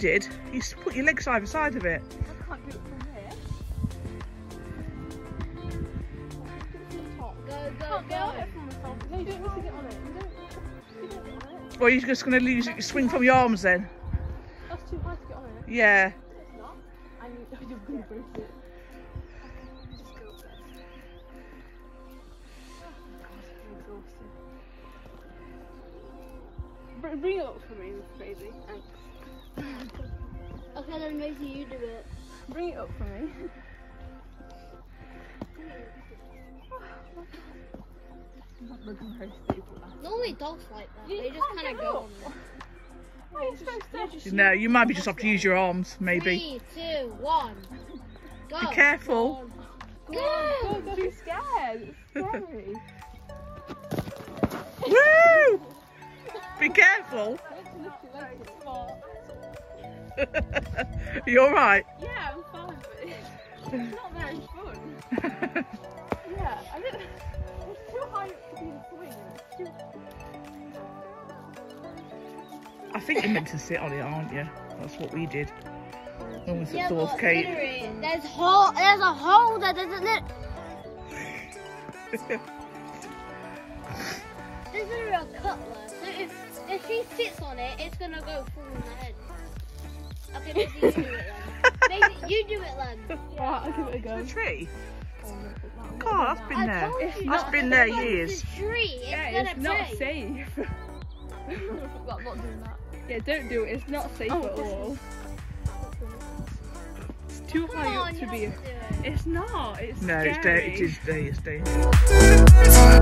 That's did. You s- put your legs either side of it. I can't do it from here. Go, go, can't get on go. it from myself. No, you don't need to get on it. You don't, you don't get on it. Well, you're just going to lose swing from your arms then. That's too high to get on it. Yeah. It's not. I need, you're going to break it. Just go up there. God, I'm exhausted. Bring it up for me, baby. Thanks. Okay, then Maisie, you do it. Bring it up for me. I'm not looking very stable. Normally dogs like that. You They just kind of go on there. Why are you? No, you might be just have to use your arms, maybe. Three, two, one. Go. Be careful. Go on, don't be scared. It's scary. Woo! Be careful. you all right? Yeah, I'm fine, but it's, not very fun. Yeah, I didn't. It's too high up to be in swing. Too. I think you're meant to sit on it, aren't you? That's what we did. When was Yeah, at Cape. there's hole. There's a hole there. A lit. There's literally a cutler. So if if she sits on it, it's gonna go full in the head. Okay, maybe you do it then. Maybe you do it then. Right, I'll give it a go. The tree? Oh, no, it's not. God, that's been there. told you. That's not been there go on years. the Tree. It's Yeah, gonna it's not break. safe. I'm not doing that. Yeah, don't do it. It's not safe Oh, at this all. It's too Come high on, up to be. to it. It's not. It's No, it's there. Scary. is there. It's there.